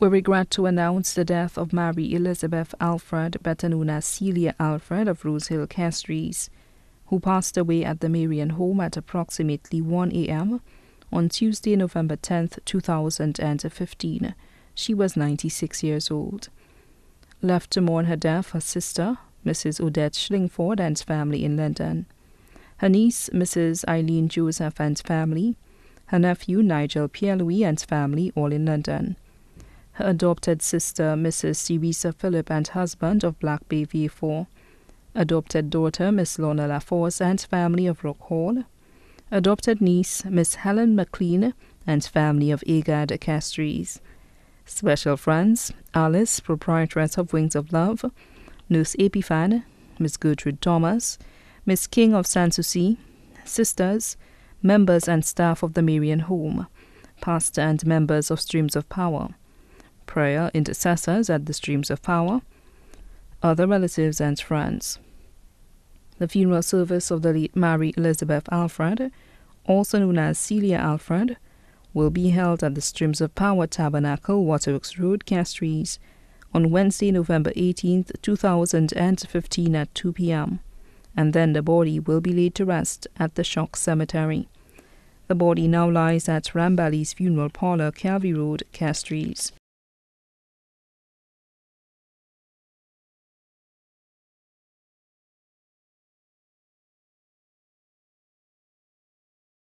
We regret to announce the death of Mary Elizabeth Alfred, as Celia Alfred of Rose Hill Castries, who passed away at the Marian home at approximately 1 a.m. on Tuesday, November 10, 2015. She was 96 years old. Left to mourn her death, her sister, Mrs. Odette Schlingford, and family in London. Her niece, Mrs. Eileen Joseph, and family. Her nephew, Nigel Pierre Louis, and family, all in London her adopted sister, Mrs. Teresa Philip and husband of Black Bay Vieux Fort, adopted daughter, Miss Lorna LaForce, and family of Rock Hall, adopted niece, Miss Helen McLean, and family of Agad Castries, special friends, Alice, proprietress of Wings of Love, Nurse Epiphan, Miss Gertrude Thomas, Miss King of Sanssouci, sisters, members and staff of the Marian Home, pastor and members of Streams of Power, prayer intercessors at the Streams of Power, other relatives and friends. The funeral service of the late Mary Elizabeth Alfred, also known as Celia Alfred, will be held at the Streams of Power Tabernacle, Waterworks Road, Castries, on Wednesday, November 18th, 2015 at 2 p.m., and then the body will be laid to rest at the Choc Cemetery. The body now lies at Rambally's Funeral Parlor, Calvary Road, Castries.